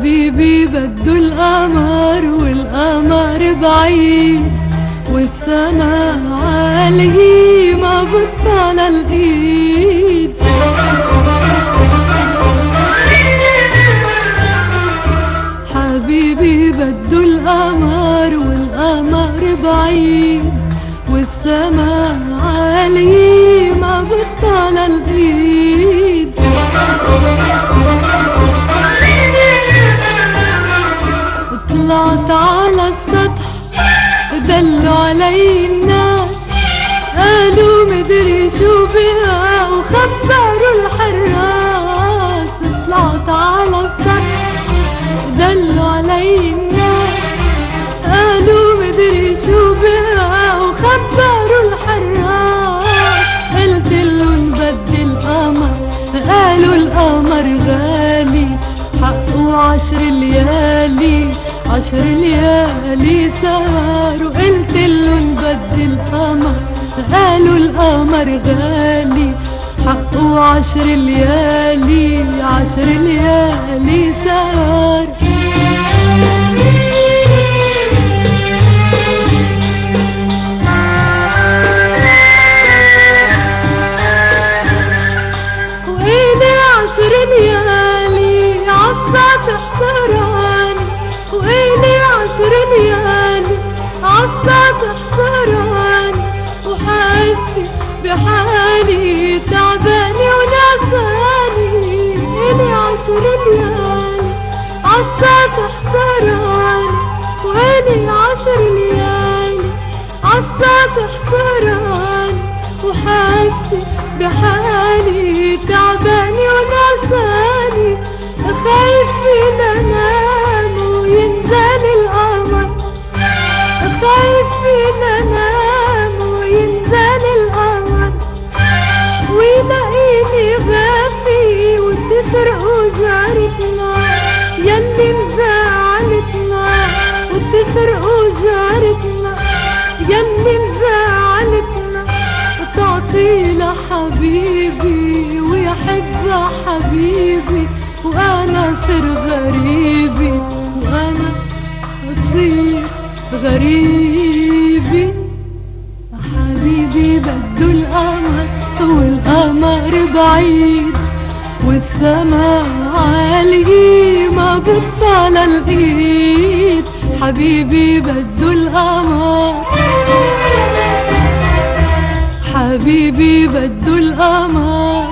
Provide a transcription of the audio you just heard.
حبيبي بده القمر والقمر بعيد والسما عالية ما بطل الإيد. عشر ليالي عشر ليالي سهر وقلت لهم بدي القمر قالوا القمر غالي. حقه عشر ليالي عشر ليالي سهر. عالسطح سهراني وإلي عشر ليالي. عالسطح سهراني وحاسي بحالي. يلي مزعلتنا وتسرق جارتنا يلي مزعلتنا وتعطي لحبيبي ويحب حبيبي. وأنا صر غريبي وأنا اصير غريبي. حبيبي بده القمر والقمر بعيد والسما عالي ما بطل الإيد. حبيبي بده القمر حبيبي بده القمر